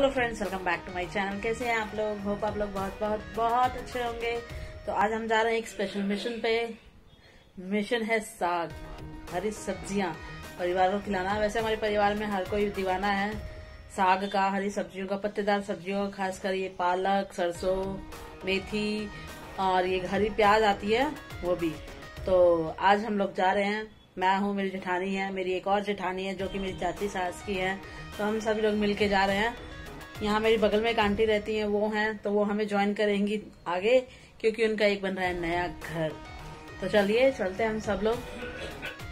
Hello friends welcome back to my channel कैसे हैं आप लोग? होप आप लोग बहुत बहुत बहुत अच्छे होंगे। तो आज हम जा रहे हैं एक स्पेशल मिशन पे। मिशन है साग, हरी सब्ज़ियाँ। परिवार को खिलाना। वैसे हमारे परिवार में हर कोई दीवाना है। साग का, हरी सब्जियों का, पत्तेदार सब्जियों का, खासकर ये पालक, सरसों, मेथी और ये हरी प्याज आती है, वो भी। तो आज हम लोग जा रहे हैं। मैं हूँ, मेरी जेठानी है। मेरी एक और जेठानी है, जो कि मेरी चाची सास की है। तो हम सभी लोग मिलके जा रहे हैं। यहाँ मेरी बगल में एक आंटी रहती हैं, वो हैं तो वो हमें ज्वाइन करेंगी आगे, क्योंकि उनका एक बन रहा है नया घर। तो चलिए, चलते हैं हम सब लोग।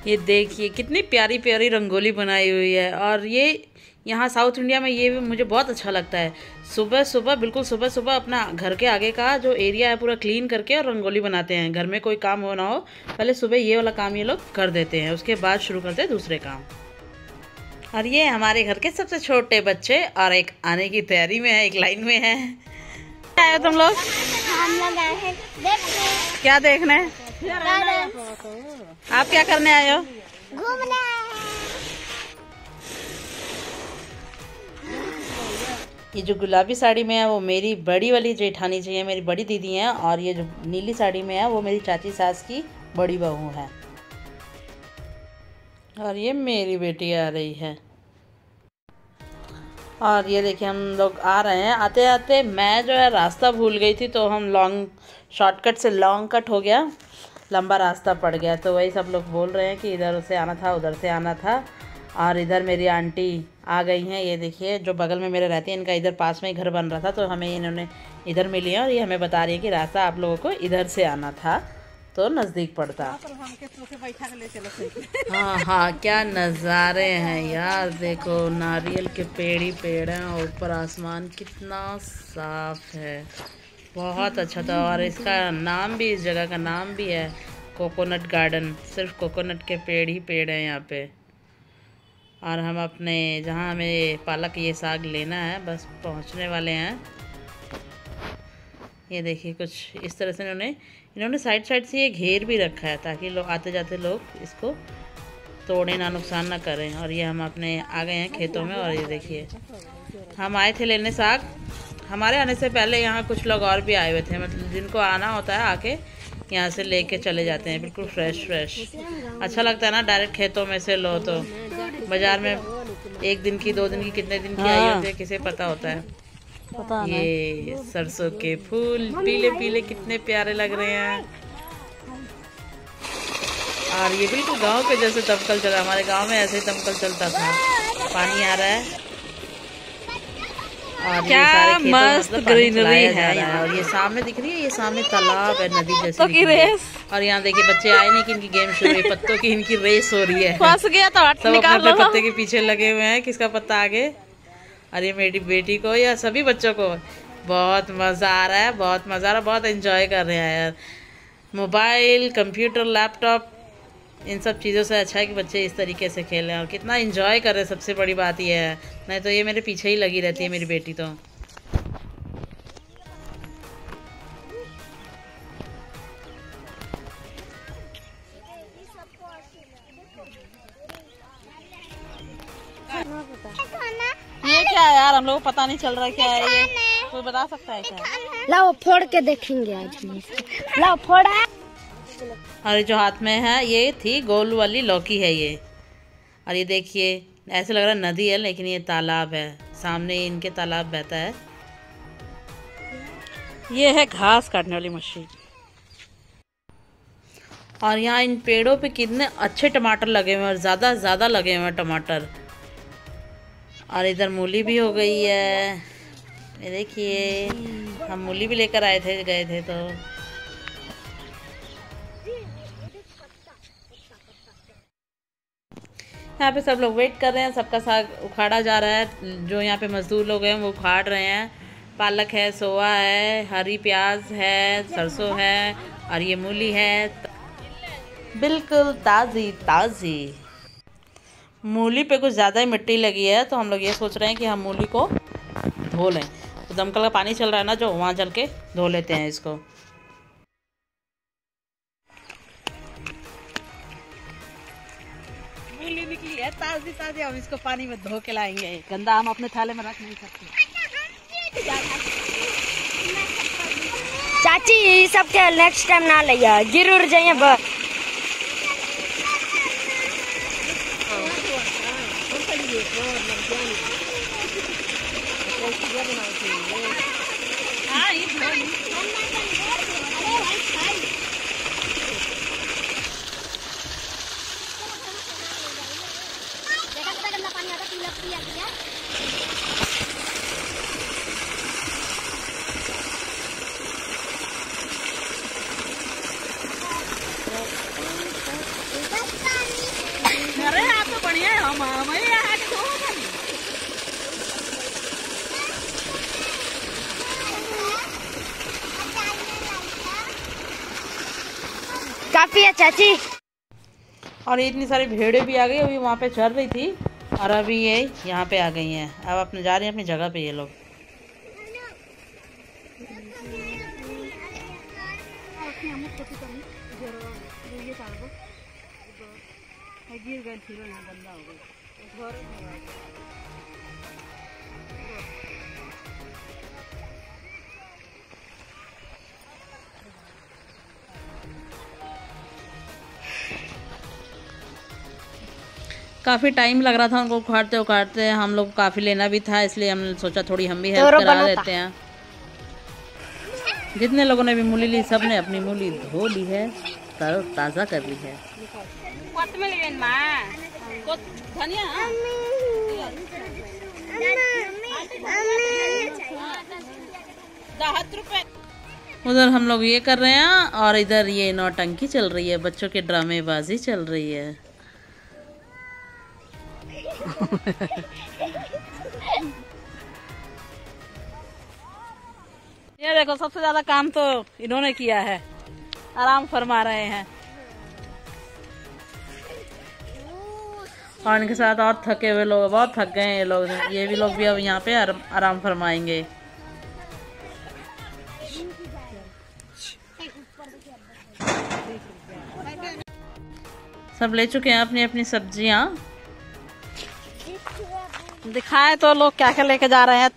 ये देखिए, कितनी प्यारी प्यारी रंगोली बनाई हुई है। और ये, यहाँ साउथ इंडिया में ये भी मुझे बहुत अच्छा लगता है। सुबह सुबह, बिल्कुल सुबह सुबह अपना घर के आगे का जो एरिया है, पूरा क्लीन करके और रंगोली बनाते हैं। घर में कोई काम हो ना हो, पहले सुबह ये वाला काम ये लोग कर देते हैं, उसके बाद शुरू करते हैं दूसरे काम। और ये हमारे घर के सबसे छोटे बच्चे और एक आने की तैयारी में है, एक लाइन में है। आए हो तुम लोग? हम लोग आए हैं देखने क्या देखने? आप क्या करने आए हो? घूमने ये जो गुलाबी साड़ी में है, वो मेरी बड़ी वाली जेठानी जी है, मेरी बड़ी दीदी है, और ये जो नीली साड़ी में है, वो मेरी चाची सास की बड़ी बहू है। और ये मेरी बेटी आ रही है। और ये देखिए, हम लोग आ रहे हैं। आते आते मैं जो है रास्ता भूल गई थी तो हम लॉन्ग शॉर्टकट से लॉन्ग कट हो गया। लंबा रास्ता पड़ गया तो वही सब लोग बोल रहे हैं कि इधर से आना था, उधर से आना था। और इधर मेरी आंटी आ गई हैं। ये देखिए, जो बगल में मेरे रहती हैं, इनका इधर पास में ही घर बन रहा था तो हमें इन्होंने इधर मिली है और ये हमें बता रही है कि रास्ता आप लोगों को इधर से आना था। तो नज़दीक पड़ता। हाँ हाँ क्या नज़ारे हैं यार देखो नारियल के पेड़ ही पेड़ हैं और ऊपर आसमान कितना साफ़ है। बहुत अच्छा था और इसका नाम भी इस जगह का नाम भी है कोकोनट गार्डन। सिर्फ़ कोकोनट के पेड़ ही पेड़ हैं यहाँ पे। और हम अपने जहाँ हमें पालक ये साग लेना है बस पहुँचने वाले हैं। ये देखिए कुछ इस तरह से इन्होंने इन्होंने साइड साइड से ये घेर भी रखा है ताकि लोग आते जाते लोग इसको तोड़े ना नुकसान ना करें। और ये हम अपने आ गए हैं खेतों में और ये देखिए हम आए थे लेने साग। हमारे आने से पहले यहाँ कुछ लोग और भी आए हुए थे मतलब जिनको आना होता है आके यहाँ से लेके चले जाते हैं बिल्कुल फ्रेश फ्रेश। अच्छा लगता है ना डायरेक्ट खेतों में से लो तो। बाज़ार में एक दिन की दो दिन की कितने दिन की आई होती है किसे पता होता है। पता ये सरसों के फूल पीले पीले कितने प्यारे लग रहे हैं। और ये बिल्कुल गाँव के जैसे दमकल चला हमारे गाँव में ऐसे ही दमकल चलता था। पानी आ रहा है। और क्या ये मस्त मतलब चलाया जा है। और ये सामने दिख रही है ये सामने तालाब है नदी जैसी तो की रेस और यहाँ देखिए बच्चे आए नहीं कि इनकी गेम शुरू हुई पत्तों की इनकी रेस हो रही है। फंस गया तो सब अपने अपने पत्ते के पीछे लगे हुए हैं किसका पत्ता आगे? ये मेरी बेटी को या सभी बच्चों को? बहुत मज़ा आ रहा है बहुत मज़ा आ रहा है बहुत इन्जॉय कर रहे हैं यार। मोबाइल कंप्यूटर लैपटॉप इन सब चीज़ों से अच्छा है कि बच्चे इस तरीके से खेलें और कितना इन्जॉय कर रहे हैं सबसे बड़ी बात यह है। नहीं तो ये मेरे पीछे ही लगी रहती है मेरी बेटी तो। लोग पता नहीं चल रहा क्या है ये। कोई बता सकता है क्या? लाओ फोड़ के देखेंगे आज लाओ फोड़ा। और जो हाथ में है ये थी गोल वाली लौकी है ये। और ये देखिए ऐसे लग रहा है नदी है लेकिन ये तालाब है। सामने इनके तालाब बहता है। ये है घास काटने वाली मशीन और यहाँ इन पेड़ों पे कितने अच्छे टमाटर लगे हुए हैं और ज़्यादा ज़्यादा लगे हुए हैं टमाटर। और इधर मूली भी हो गई है। ये देखिए, हम मूली भी लेकर आए थे, गए थे तो। यहाँ पे सब लोग वेट कर रहे हैं, सबका साग उखाड़ा जा रहा है। जो यहाँ पे मजदूर लोग हैं, वो उखाड़ रहे हैं। पालक है, सोआ है, हरी प्याज है, सरसों है, और ये मूली है। बिल्कुल ताज़ी ताज़ी। मूली पे कुछ ज़्यादा ही मिट्टी लगी है तो हम लोग ये सोच रहे हैं कि हम मूली को धो लें। तो दमकल का पानी चल रहा है ना जो वहाँ चल के धो लेते हैं इसको। मूली निकली है ताज़ी ताजी। हम इसको पानी में धो के लाएँगे। गंदा हम अपने थाले में रख नहीं सकते। चाची ये सब के नेक्स्ट टाइम ना लिया गिर उड़ जाइए बस हाँ ये धो अरे आप तो बढ़िया है हम हम ही यहाँ के धो बनी। काफ़ी है, चाची। और इतनी सारी भेड़ें भी आ गई, अभी वहाँ पे चल रही थी, और अभी ये यहाँ पे आ गई हैं। अब अपने जा रही हैं अपनी जगह पे ये लोग। काफ़ी टाइम लग रहा था उनको उखाड़ते उखाड़ते हम लोग काफ़ी लेना भी था इसलिए हमने सोचा थोड़ी हम भी हेल्प करा देते हैं। जितने लोगों ने भी मूली ली सबने अपनी मूली धो ली है ताज़ा कर ली है। उधर हम लोग ये कर रहे हैं और इधर ये नौटंकी चल रही है बच्चों के ड्रामेबाजी चल रही है। ये देखो, सबसे ज़्यादा काम तो इन्होंने किया है। आराम फरमा रहे हैं। और इनके साथ और थके हुए लोग, बहुत थक गए हैं ये लोग। ये भी लोग भी अब यहाँ पे आराम फरमाएँगे। सब ले चुके हैं अपनी अपनी सब्ज़ियाँ। दिखाए तो लोग क्या क्या लेके जा रहे हैं।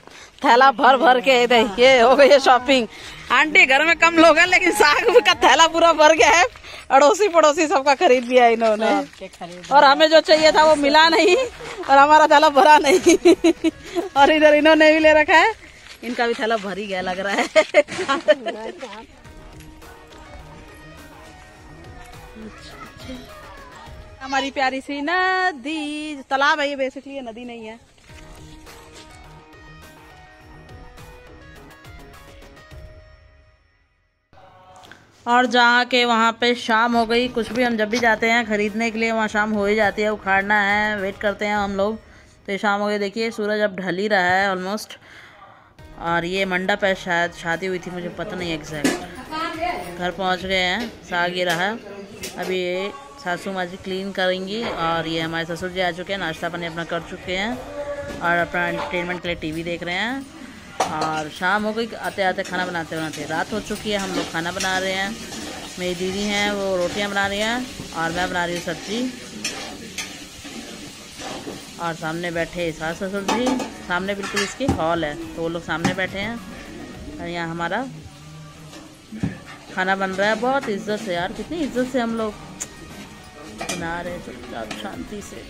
थैला भर भर के ये हो गई है शॉपिंग आंटी घर में कम लोग हैं लेकिन साग का थैला पूरा भर गया है। अड़ोसी पड़ोसी सबका खरीद लिया इन्होंने। और हमें जो चाहिए था वो मिला नहीं और हमारा थैला भरा नहीं। और इधर इन्होंने भी ले रखा है। इनका भी थैला भर ही गया लग रहा है। हमारी प्यारी सी नदी तालाब है ये बेसिकली ये नदी नहीं है। और जहाँ के वहाँ पे शाम हो गई। कुछ भी हम जब भी जाते हैं खरीदने के लिए, वहाँ शाम हो ही जाती है, उखाड़ना है वेट करते हैं हम लोग। तो ये शाम हो गई। देखिए, सूरज अब ढल ही रहा है ऑलमोस्ट और ये मंडप है, शायद शादी हुई थी, मुझे पता नहीं एग्जैक्ट घर पहुँच गए हैं, साग ये रहा। अभी ये सासू माँ जी क्लीन करेंगी और ये हमारे ससुर जी आ चुके हैं, नाश्ता पानी अपना कर चुके हैं और अपना एंटरटेनमेंट के लिए टीवी देख रहे हैं। और शाम हो गई, आते आते खाना बनाते बनाते रात हो चुकी है, हम लोग खाना बना रहे हैं। मेरी दीदी हैं, वो रोटियाँ बना रही हैं और मैं बना रही हूँ सब्ज़ी। और सामने बैठे सास ससुर जी, सामने बिल्कुल इसकी हॉल है तो वो लोग सामने बैठे हैं। और यहाँ हमारा खाना बन रहा है, बहुत इज़्ज़त से यार, कितनी इज़्ज़त से हम लोग बना रहे हैं, चुपचाप शांति से।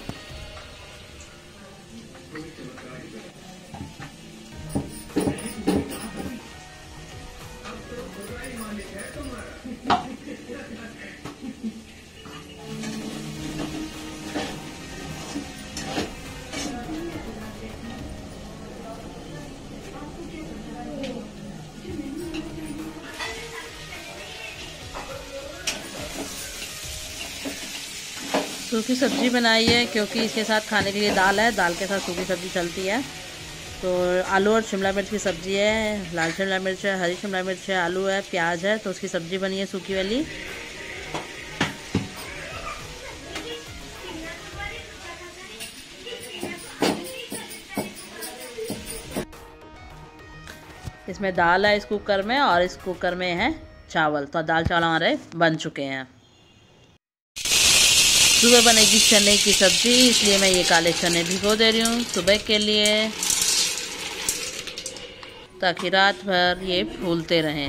सूखी सब्ज़ी बनाई है क्योंकि इसके साथ खाने के लिए दाल है। दाल के साथ सूखी सब्ज़ी चलती है। तो आलू और शिमला मिर्च की सब्ज़ी है, लाल शिमला मिर्च है, हरी शिमला मिर्च है, आलू है, प्याज है तो उसकी सब्ज़ी बनी है सूखी वाली। इसमें दाल है इस कुकर में और इस कुकर में है चावल। तो दाल चावल हमारे बन चुके हैं। सुबह बनेगी चने की सब्ज़ी, इसलिए मैं ये काले चने भिगो दे रही हूँ सुबह के लिए, ताकि रात भर ये फूलते रहें।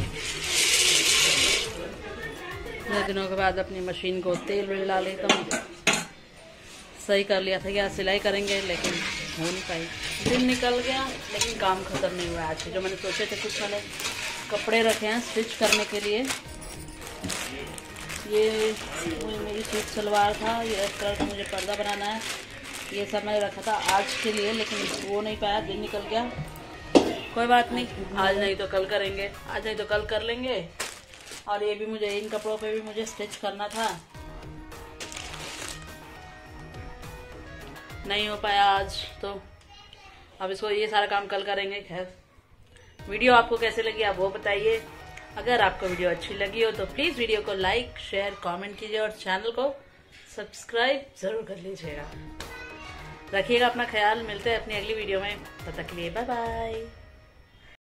इतने दिनों के बाद अपनी मशीन को तेल वेल डाल लेता हूँ। सही कर लिया था कि आज सिलाई करेंगे, लेकिन हो नहीं पाई। दिन निकल गया, लेकिन काम खत्म नहीं हुआ आज जो मैंने सोचे थे, कुछ मैंने कपड़े रखे हैं, स्टिच करने के लिए। ये सूट सलवार था, ये इस कलर का मुझे पर्दा बनाना है। ये सब मैंने रखा था आज के लिए, लेकिन वो नहीं पाया, दिन निकल गया। कोई बात नहीं, आज नहीं तो कल करेंगे, आज नहीं तो कल कर लेंगे। और ये भी मुझे, इन कपड़ों पे भी मुझे स्टिच करना था। नहीं हो पाया आज तो। अब इसको ये सारा काम कल करेंगे, खैर। वीडियो आपको कैसे लगी आप वो बताइए। अगर आपको वीडियो अच्छी लगी हो तो प्लीज़ वीडियो को लाइक, शेयर, कमेंट कीजिए और चैनल को सब्सक्राइब ज़रूर कर लीजिएगा। रखिएगा अपना ख्याल, मिलते हैं अपनी अगली वीडियो में। तब तक के लिए बाय बाय